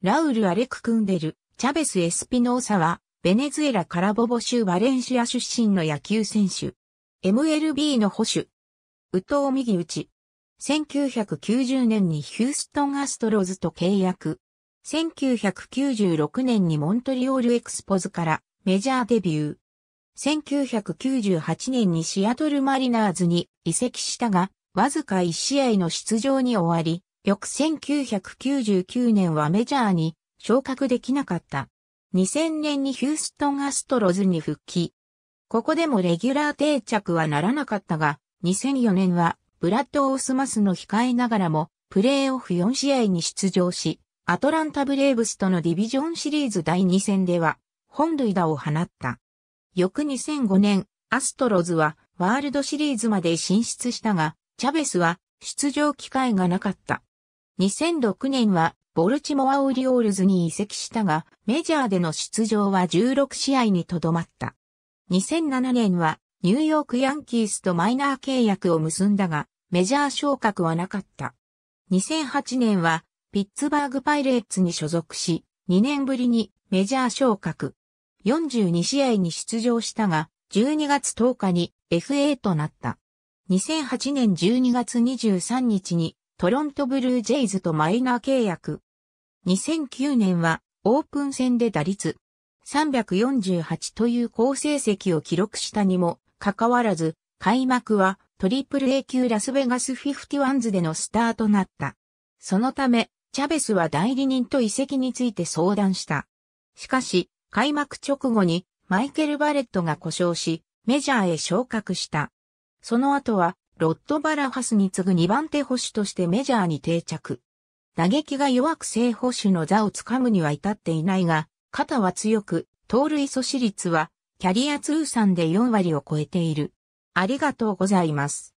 ラウル・アレク・クンデル、チャベス・エスピノーサは、ベネズエラ・カラボボ州バレンシア出身の野球選手。MLB の保守。宇藤右打ち。1990年にヒューストンアストロズと契約。1996年にモントリオールエクスポズからメジャーデビュー。1998年にシアトルマリナーズに移籍したが、わずか1試合の出場に終わり、翌1999年はメジャーに昇格できなかった。2000年にヒューストンアストロズに復帰。ここでもレギュラー定着はならなかったが、2004年はブラッド・オースマスの控えながらも、プレーオフ4試合に出場し、アトランタブレーブスとのディビジョンシリーズ第2戦では、本塁打を放った。翌2005年、アストロズはワールドシリーズまで進出したが、チャベスは出場機会がなかった。2006年はボルチモアオリオールズに移籍したが、メジャーでの出場は16試合にとどまった。2007年はニューヨークヤンキースとマイナー契約を結んだが、メジャー昇格はなかった。2008年はピッツバーグパイレーツに所属し、2年ぶりにメジャー昇格。42試合に出場したが、12月10日に FA となった。2008年12月23日にトロントブルージェイズとマイナー契約。2009年はオープン戦で打率348という好成績を記録したにもかかわらず、開幕はトリプル A 級ラスベガスフィフティワンズでのスタートなった。そのため、チャベスは代理人と移籍について相談した。しかし、開幕直後にマイケル・バレットが故障し、メジャーへ昇格した。その後は、ロッド・バラハスに次ぐ2番手保守としてメジャーに定着。打撃が弱く正保守の座をつかむには至っていないが、肩は強く、盗塁阻止率は、キャリア通算で4割を超えている。ありがとうございます。